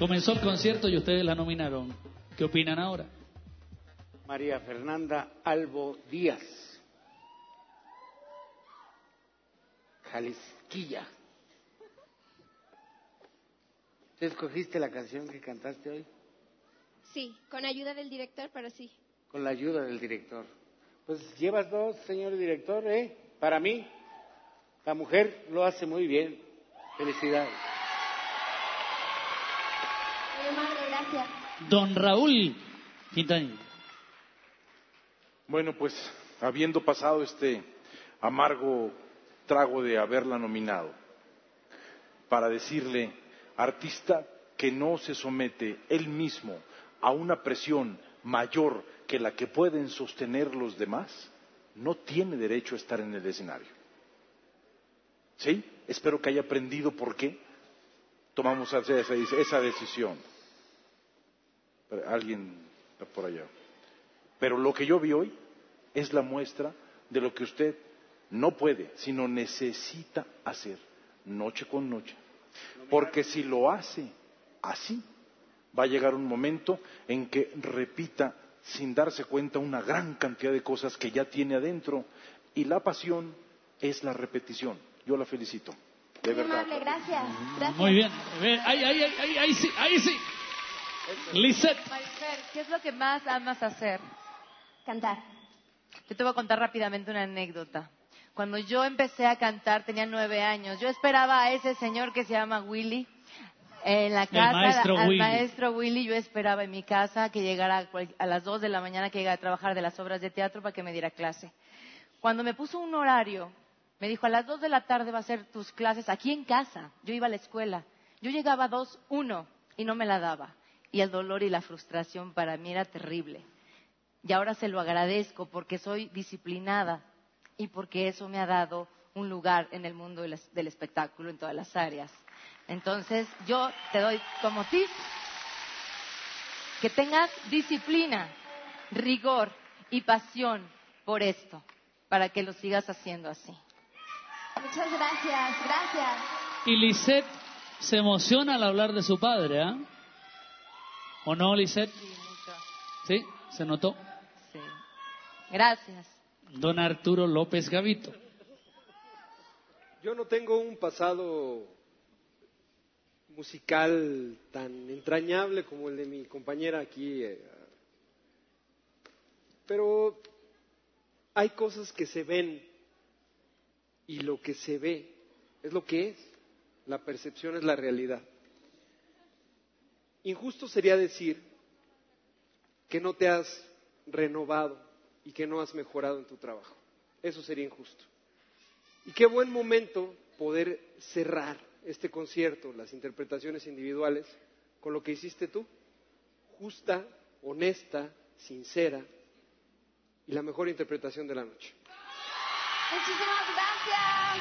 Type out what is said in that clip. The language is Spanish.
Comenzó el concierto y ustedes la nominaron. ¿Qué opinan ahora? María Fernanda Albo Díaz. Jalisquilla. ¿Tú escogiste la canción que cantaste hoy? Sí, con ayuda del director, pero sí. Con la ayuda del director. Pues llevas dos, señor director, ¿eh? Para mí, la mujer lo hace muy bien. Felicidades. Gracias. Don Raúl Quintanilla. Bueno, pues habiendo pasado este amargo trago de haberla nominado, para decirle, artista que no se somete él mismo a una presión mayor que la que pueden sostener los demás, no tiene derecho a estar en el escenario. ¿Sí? Espero que haya aprendido por qué tomamos esa, esa decisión. Alguien por allá. Pero lo que yo vi hoy es la muestra de lo que usted no puede, sino necesita hacer noche con noche. Porque si lo hace así, va a llegar un momento en que repita sin darse cuenta una gran cantidad de cosas que ya tiene adentro y la pasión es la repetición. Yo la felicito, de Muy verdad. amable, gracias. gracias. Muy bien. Ahí, ahí, ahí, ahí, sí, ahí sí. Lisette. ¿qué es lo que más amas hacer? Cantar. Yo te voy a contar rápidamente una anécdota. Cuando yo empecé a cantar tenía nueve años. Yo esperaba a ese señor que se llama Willy en la casa, maestro al Willy. maestro Willy. Yo esperaba en mi casa que llegara a las dos de la mañana que llegara a trabajar de las obras de teatro para que me diera clase. Cuando me puso un horario, me dijo a las dos de la tarde va a ser tus clases aquí en casa. Yo iba a la escuela. Yo llegaba a dos, uno y no me la daba. Y el dolor y la frustración para mí era terrible. Y ahora se lo agradezco porque soy disciplinada y porque eso me ha dado un lugar en el mundo del, es- del espectáculo en todas las áreas. Entonces, yo te doy como tip que tengas disciplina, rigor y pasión por esto, para que lo sigas haciendo así. Muchas gracias, gracias. Y Lisette se emociona al hablar de su padre, ¿ah? ¿O no, Lisette? Sí, mucho. Sí, se notó. Sí. Gracias. Don Arturo López Gavito. Yo no tengo un pasado musical tan entrañable como el de mi compañera aquí, eh, pero hay cosas que se ven y lo que se ve es lo que es. La percepción es la realidad. Injusto sería decir que no te has renovado y que no has mejorado en tu trabajo. Eso sería injusto. Y qué buen momento poder cerrar este concierto, las interpretaciones individuales, con lo que hiciste tú. Justa, honesta, sincera y la mejor interpretación de la noche. Muchísimas gracias.